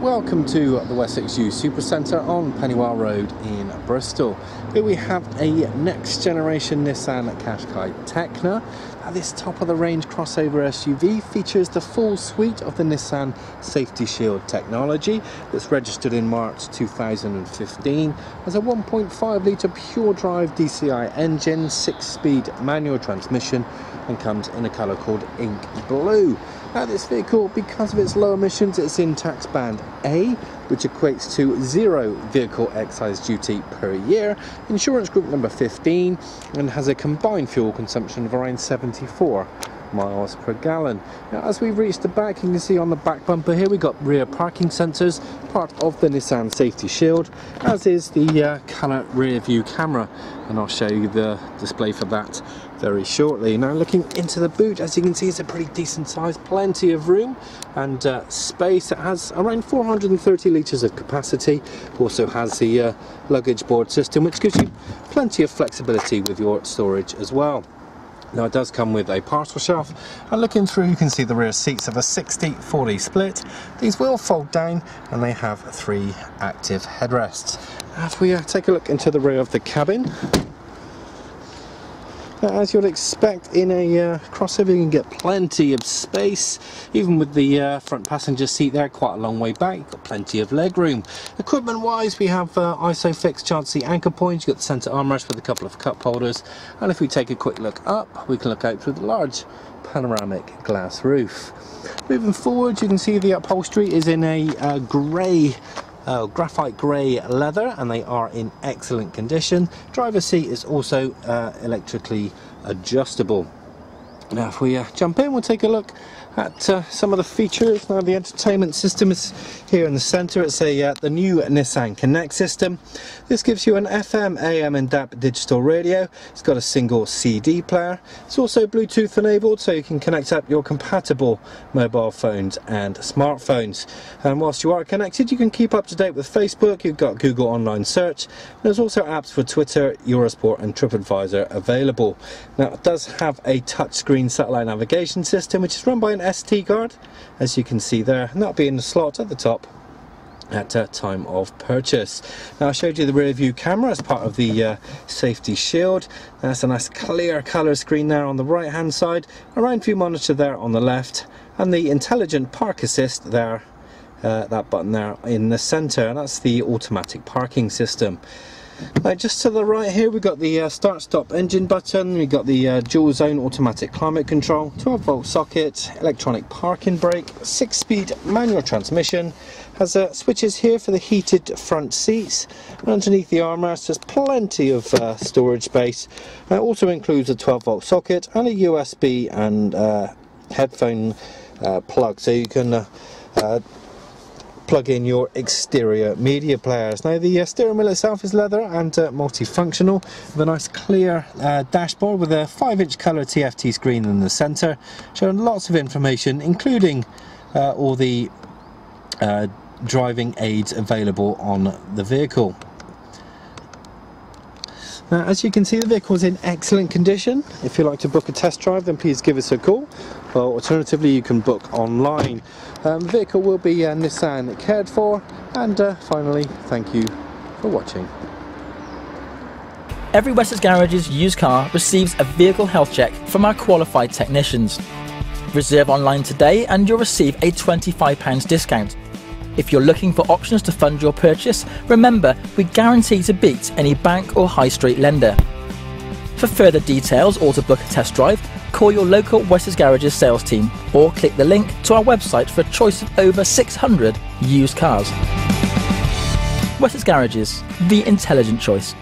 Welcome to the Wessex U Supercentre on Pennywell Road in Bristol. Here we have a next generation Nissan Qashqai Tekna. Now this top of the range crossover SUV features the full suite of the Nissan Safety Shield technology that's registered in March 2015 as a 1.5 litre pure drive DCI engine, 6 speed manual transmission and comes in a colour called ink blue. Now this vehicle, because of its low emissions, it's in tax band A, which equates to zero vehicle excise duty per year, insurance group number 15, and has a combined fuel consumption of around 74 miles per gallon. Now as we reach the back you can see on the back bumper here we've got rear parking sensors, part of the Nissan Safety Shield, as is the uh, colour rear view camera and I'll show you the display for that very shortly. Now looking into the boot as you can see it's a pretty decent size, plenty of room and uh, space. It has around 430 litres of capacity, also has the uh, luggage board system which gives you plenty of flexibility with your storage as well. Now it does come with a parcel shelf and looking through you can see the rear seats of a 60-40 split. These will fold down and they have three active headrests. If we uh, take a look into the rear of the cabin as you'd expect in a uh, crossover you can get plenty of space. Even with the uh, front passenger seat there quite a long way back you've got plenty of leg room. Equipment wise we have uh, isofix child seat anchor points you've got the center armrest with a couple of cup holders. And if we take a quick look up we can look out through the large panoramic glass roof. Moving forward you can see the upholstery is in a uh, grey uh, graphite grey leather and they are in excellent condition. Driver's seat is also uh, electrically adjustable. Now if we uh, jump in we'll take a look at uh, some of the features. Now the entertainment system is here in the center. It's a uh, the new Nissan Connect system. This gives you an FM, AM and DAB digital radio. It's got a single CD player. It's also Bluetooth enabled so you can connect up your compatible mobile phones and smartphones. And whilst you are connected you can keep up to date with Facebook, you've got Google Online Search. There's also apps for Twitter, Eurosport and TripAdvisor available. Now it does have a touchscreen satellite navigation system which is run by an SD card as you can see there and that'll be in the slot at the top at uh, time of purchase. Now I showed you the rear view camera as part of the uh, safety shield. That's a nice clear colour screen there on the right hand side, around view monitor there on the left and the intelligent park assist there, uh, that button there in the centre and that's the automatic parking system. Just to the right here we've got the uh, start stop engine button, we've got the uh, dual zone automatic climate control, 12 volt socket, electronic parking brake, 6 speed manual transmission, has uh, switches here for the heated front seats, and underneath the armrest there's plenty of uh, storage space. It also includes a 12 volt socket and a USB and uh, headphone uh, plug so you can plug in your exterior media players. Now the uh, steering wheel itself is leather and uh, multifunctional with a nice clear uh, dashboard with a 5 inch colour TFT screen in the centre showing lots of information including uh, all the uh, driving aids available on the vehicle. Now, as you can see, the vehicle is in excellent condition. If you'd like to book a test drive, then please give us a call. Or alternatively, you can book online. Um, the vehicle will be uh, Nissan cared for. And uh, finally, thank you for watching. Every Wessex Garages used car receives a vehicle health check from our qualified technicians. Reserve online today and you'll receive a £25 discount. If you're looking for options to fund your purchase, remember we guarantee to beat any bank or high street lender. For further details or to book a test drive, call your local Wessex Garages sales team or click the link to our website for a choice of over 600 used cars. Wessex Garages, the intelligent choice.